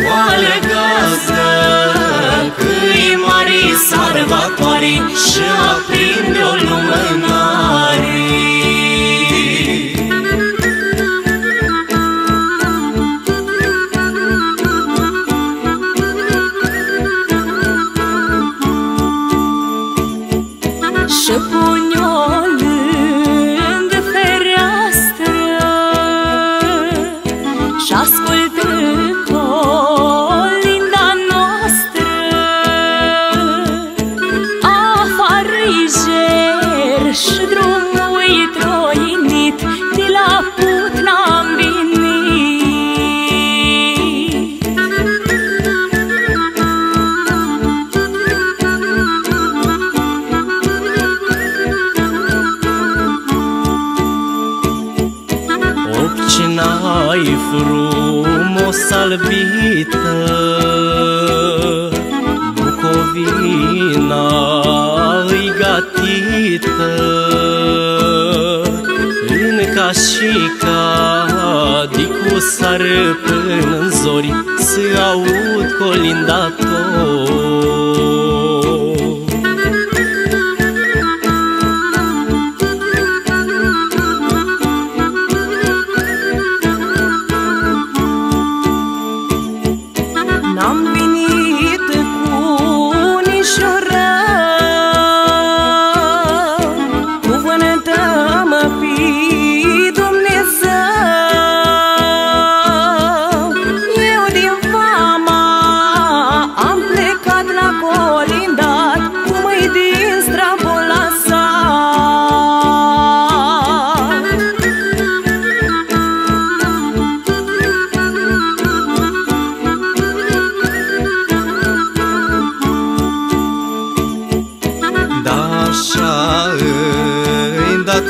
Scoală gazdă Câi mari, sarvatorii Și aprinde o lumână frumos albită Bucovina îi gatită În cașica Dicu sară până în zori Să aud colindator ты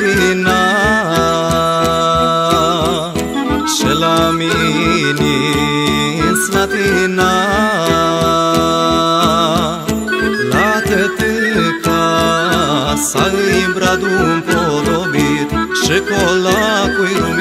îi datina Și la mine slatina La tătâca să-i bradul podobit Și colacul-i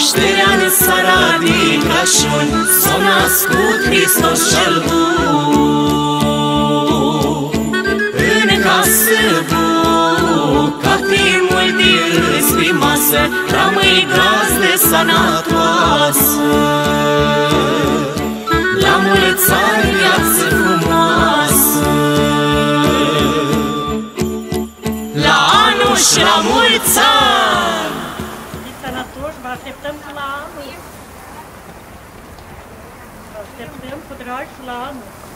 nașterea în sara din Crăciun S-a născut Hristos cel bun. În casă bucate multe râs pe masă Rămâi gazdă sănătoasă. La mulți ani viață frumoasă. La anul și la mulți ani la anul. Vă așteptăm cu drag și la anul.